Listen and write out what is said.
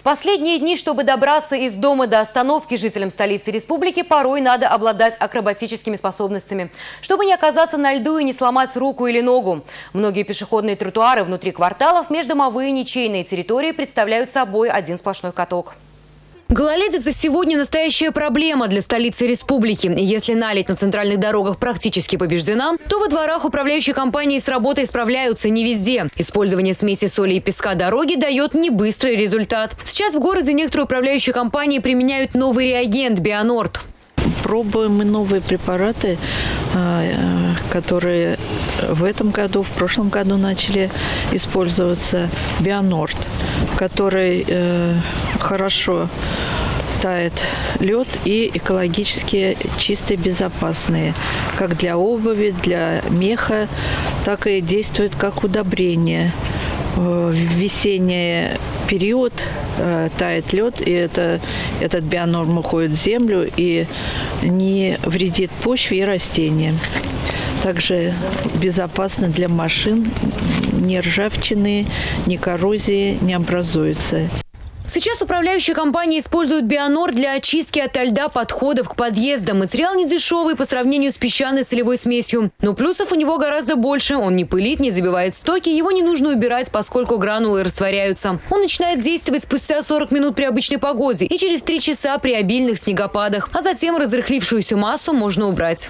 В последние дни, чтобы добраться из дома до остановки жителям столицы республики, порой надо обладать акробатическими способностями, чтобы не оказаться на льду и не сломать руку или ногу. Многие пешеходные тротуары внутри кварталов, междомовые ничейные территории представляют собой один сплошной каток. Гололедица сегодня настоящая проблема для столицы республики. Если налить на центральных дорогах практически побеждена, то во дворах управляющей компании с работой справляются не везде. Использование смеси соли и песка дороги дает не быстрый результат. Сейчас в городе некоторые управляющие компании применяют новый реагент «Бионорд». Пробуем мы новые препараты, а, которые в этом году, в прошлом году начали использоваться. Бионорд, который э, хорошо тает лед и экологически чистые, безопасные, как для обуви, для меха, так и действует как удобрение. В весенний период э, тает лед, и это, этот бионорм уходит в землю и не вредит почве и растениям. Также безопасно для машин, ни ржавчины, ни коррозии не образуется. Сейчас управляющие компании используют бионор для очистки от льда подходов к подъездам. Материал не дешевый по сравнению с песчаной солевой смесью. Но плюсов у него гораздо больше. Он не пылит, не забивает стоки, его не нужно убирать, поскольку гранулы растворяются. Он начинает действовать спустя 40 минут при обычной погоде и через 3 часа при обильных снегопадах. А затем разрыхлившуюся массу можно убрать.